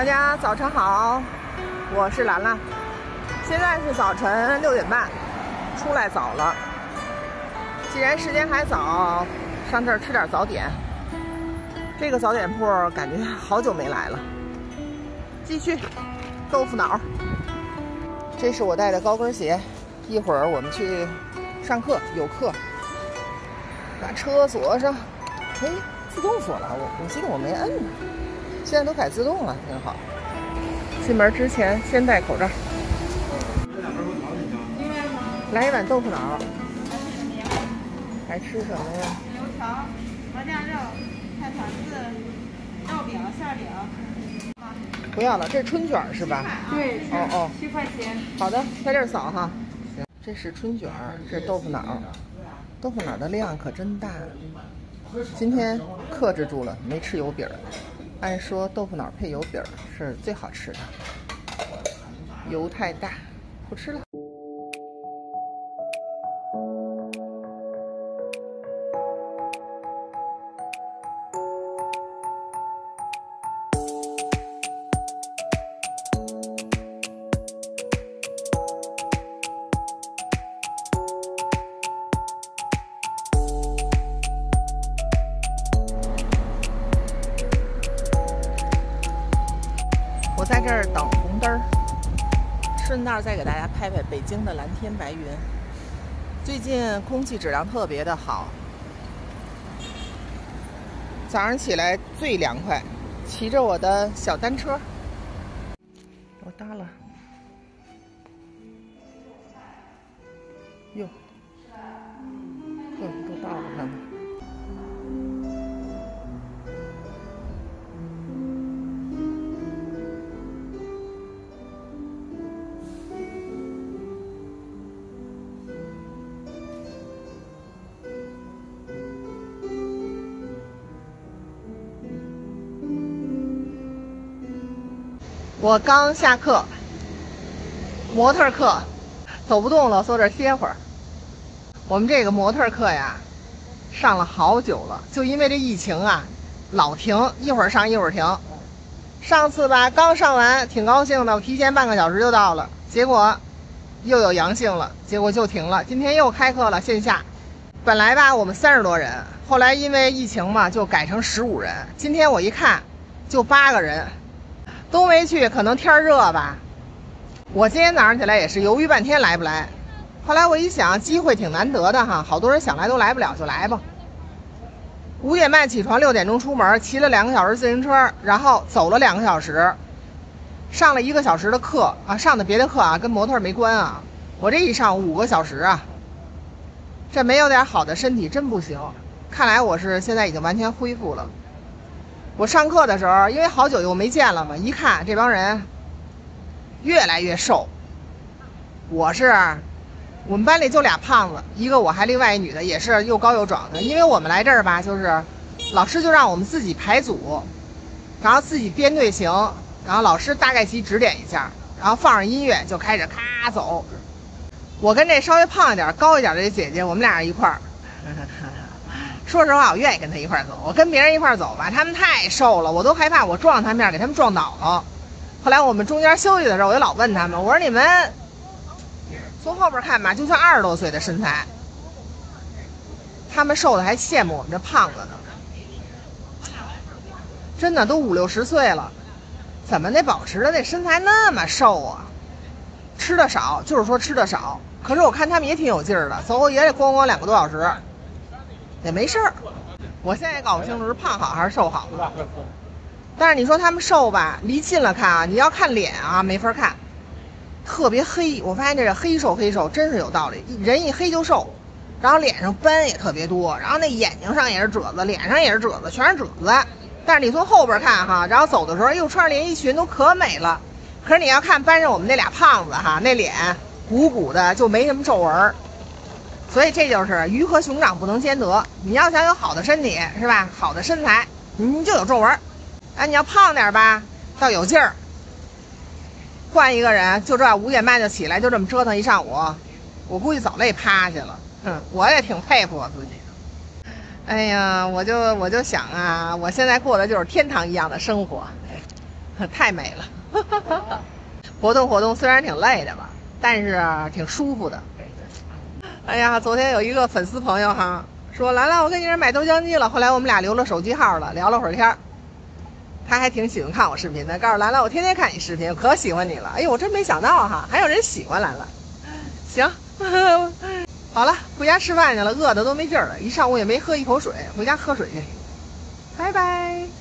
大家早晨好，我是兰兰。现在是早晨六点半，出来早了。既然时间还早，上这儿吃点早点。这个早点铺感觉好久没来了。继续，豆腐脑。这是我带的高跟鞋，一会儿我们去上课，有课。把车锁上，哎，自动锁了，我我记得我没摁呢。现在都改自动了，挺好。进门之前先戴口罩。来一碗豆腐脑。还吃什么呀？油条、麻酱肉、菜团子、肉饼、馅饼。不要了，这是春卷是吧？对，哦哦，七块钱。好的，在这儿扫哈。行，这是春卷，这是豆腐脑。豆腐脑的量可真大。今天克制住了，没吃油饼。按说豆腐脑配油饼是最好吃的，油太大，不吃了。在这儿等红灯儿，顺道再给大家拍拍北京的蓝天白云。最近空气质量特别的好，早上起来最凉快，骑着我的小单车，我搭了，哟，呵，都到了，我刚下课，模特课，走不动了，坐这儿歇会儿。我们这个模特课呀，上了好久了，就因为这疫情啊，老停，一会儿上一会儿停。上次吧，刚上完，挺高兴的，我提前半个小时就到了，结果又有阳性了，结果就停了。今天又开课了，线下。本来吧，我们三十多人，后来因为疫情嘛，就改成十五人。今天我一看，就八个人。都没去，可能天热吧。我今天早上起来也是犹豫半天来不来，后来我一想，机会挺难得的哈，好多人想来都来不了，就来吧。五点半起床，六点钟出门，骑了两个小时自行车，然后走了两个小时，上了一个小时的课啊，上的别的课啊，跟模特没关啊。我这一上五个小时啊，这没有点好的身体真不行。看来我是现在已经完全恢复了。我上课的时候，因为好久又没见了嘛，一看这帮人越来越瘦。我是我们班里就俩胖子，一个我还另外一女的也是又高又壮的。因为我们来这儿吧，就是老师就让我们自己排组，然后自己编队形，然后老师大概其指点一下，然后放上音乐就开始咔走。我跟这稍微胖一点、高一点的这姐姐，我们俩一块儿。说实话，我愿意跟他一块走。我跟别人一块走吧，他们太瘦了，我都害怕我撞他面给他们撞倒了。后来我们中间休息的时候，我就老问他们，我说你们从后边看吧，就像二十多岁的身材，他们瘦的还羡慕我们这胖子呢。真的都五六十岁了，怎么那保持的那身材那么瘦啊？吃的少，就是说吃的少。可是我看他们也挺有劲儿的，走也得咣咣两个多小时。也没事儿，我现在也搞不清楚是胖好还是瘦好。但是你说他们瘦吧，离近了看啊，你要看脸啊，没法看，特别黑。我发现这个黑瘦黑瘦真是有道理，人一黑就瘦，然后脸上斑也特别多，然后那眼睛上也是褶子，脸上也是褶子，全是褶子。但是你从后边看哈，然后走的时候又穿着连衣裙，都可美了。可是你要看班上我们那俩胖子哈，那脸鼓鼓的，就没什么皱纹儿。所以这就是鱼和熊掌不能兼得。你要想有好的身体，是吧？好的身材，你就有皱纹。哎，你要胖点吧，倒有劲儿。换一个人，就这五点半就起来，就这么折腾一上午，我估计早累趴下了。哼，我也挺佩服我自己。哎呀，我就我就想啊，我现在过的就是天堂一样的生活。太美了。活动活动虽然挺累的吧，但是挺舒服的。哎呀，昨天有一个粉丝朋友哈说兰兰，我跟你这买豆浆机了。后来我们俩留了手机号了，聊了会儿天儿。他还挺喜欢看我视频的，告诉兰兰我天天看你视频，我可喜欢你了。哎呦，我真没想到哈，还有人喜欢兰兰。行，好了，回家吃饭去了，饿的都没劲儿了，一上午也没喝一口水，回家喝水去。拜拜。